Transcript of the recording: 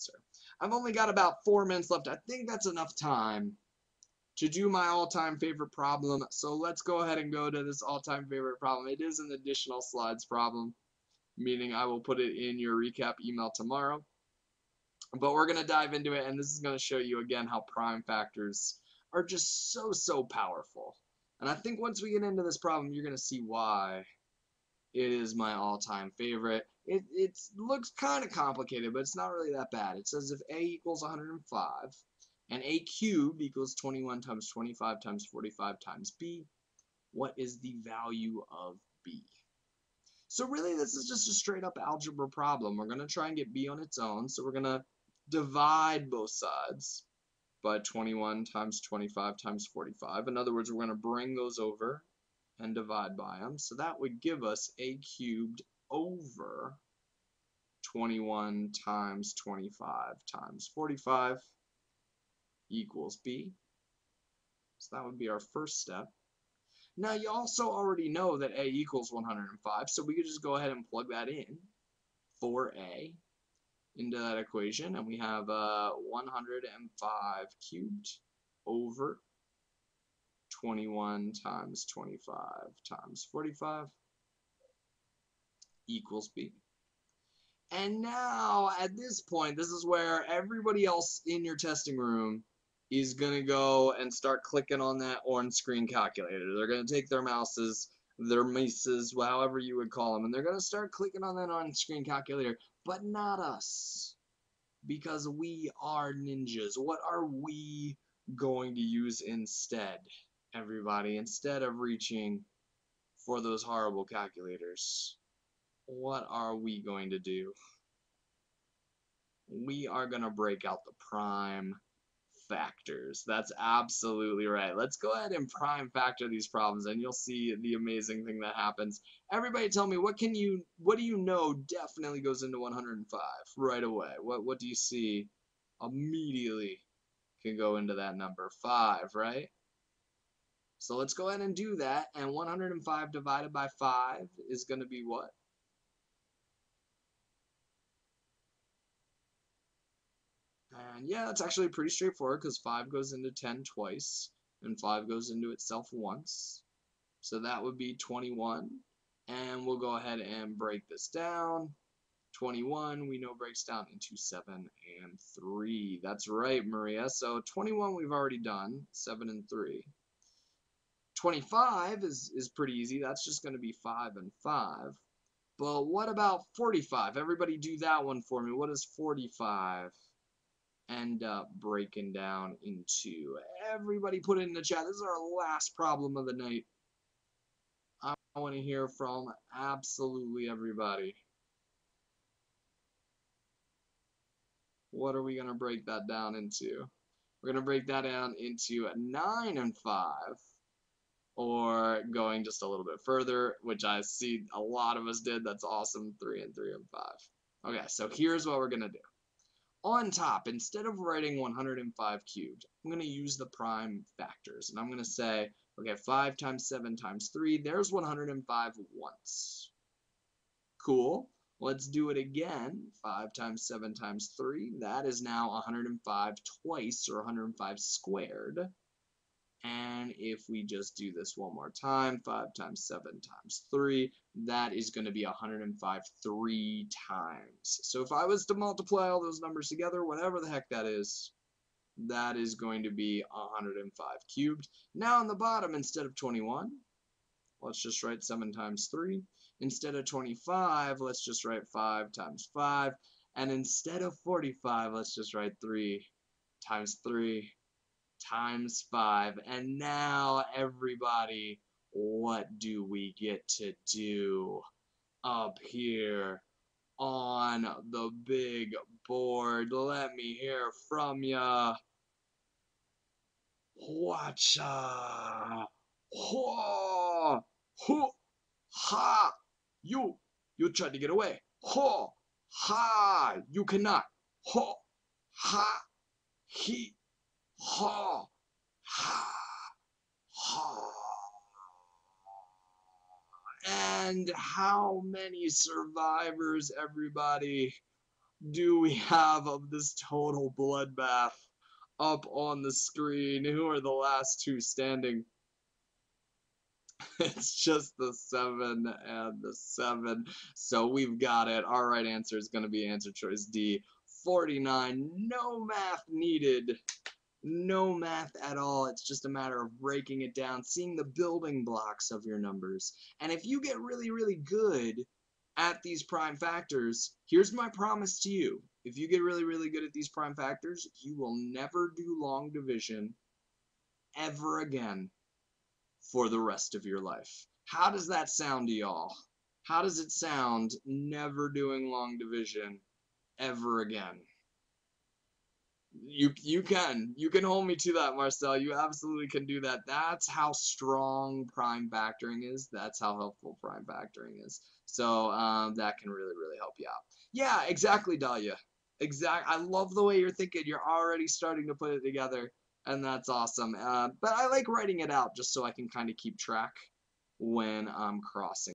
answer. I've only got about four minutes left. I think that's enough time to do my all-time favorite problem. So let's go ahead and go to this all-time favorite problem. It is an additional slides problem, meaning I will put it in your recap email tomorrow. But we're going to dive into it, and this is going to show you again how prime factors are just so, so powerful. And I think once we get into this problem, you're going to see why it is my all-time favorite. It it looks kind of complicated, but it's not really that bad. It says if a equals 105 and a cubed equals 21 times 25 times 45 times b, what is the value of b? So really, this is just a straight up algebra problem. We're going to try and get b on its own, so we're going to divide both sides by 21 times 25 times 45. In other words, we're going to bring those over and divide by them. So that would give us a cubed over 21 times 25 times 45 equals b. So that would be our first step. Now you also already know that a equals 105, so we could just go ahead and plug that in for a into that equation, and we have uh, 105 cubed over 21 times 25 times 45 equals b. And now, at this point, this is where everybody else in your testing room is going to go and start clicking on that on-screen calculator. They're going to take their mouses, their mices, however you would call them, and they're going to start clicking on that on-screen calculator but not us. Because we are ninjas. What are we going to use instead, everybody? Instead of reaching for those horrible calculators, what are we going to do? We are going to break out the prime factors. That's absolutely right. Let's go ahead and prime factor these problems and you'll see the amazing thing that happens. Everybody tell me what can you what do you know definitely goes into 105 right away? What what do you see immediately can go into that number? 5, right? So let's go ahead and do that and 105 divided by 5 is going to be what? And yeah, it's actually pretty straightforward because 5 goes into 10 twice, and 5 goes into itself once. So that would be 21. And we'll go ahead and break this down. 21 we know breaks down into 7 and 3. That's right, Maria. So 21 we've already done, 7 and 3. 25 is, is pretty easy. That's just going to be 5 and 5. But what about 45? Everybody do that one for me. What does 45? end up breaking down into. Everybody put it in the chat. This is our last problem of the night. I want to hear from absolutely everybody. What are we going to break that down into? We're going to break that down into 9 and 5. Or going just a little bit further, which I see a lot of us did. That's awesome. 3 and 3 and 5. Okay, so here's what we're going to do on top, instead of writing 105 cubed, I'm going to use the prime factors. And I'm going to say, okay, 5 times 7 times 3, there's 105 once. Cool. Let's do it again. 5 times 7 times 3, that is now 105 twice, or 105 squared. And if we just do this one more time, 5 times 7 times 3, that is going to be 105 three times. So if I was to multiply all those numbers together, whatever the heck that is, that is going to be 105 cubed. Now on the bottom, instead of 21, let's just write 7 times 3. Instead of 25, let's just write 5 times 5. And instead of 45, let's just write 3 times 3 times 5. And now, everybody, what do we get to do up here on the big board? Let me hear from ya. Watcha. Ho. Ho. Ha. You. You tried to get away. Ho. Ha. You cannot. Ho. Ha. He ha, ha, ha. And how many survivors, everybody? do we have of this total bloodbath up on the screen? Who are the last two standing? it's just the 7 and the 7. So we've got it. Our right answer is going to be answer choice D. 49. No math needed. No math at all. It's just a matter of breaking it down, seeing the building blocks of your numbers. And if you get really, really good at these prime factors, here's my promise to you. If you get really, really good at these prime factors, you will never do long division ever again for the rest of your life. How does that sound to y'all? How does it sound never doing long division ever again? You you can. You can hold me to that, Marcel. You absolutely can do that. That's how strong prime factoring is. That's how helpful prime factoring is. So um, that can really, really help you out. Yeah, exactly, Dahlia. Exact. I love the way you're thinking. You're already starting to put it together, and that's awesome. Uh, but I like writing it out just so I can kind of keep track when I'm crossing.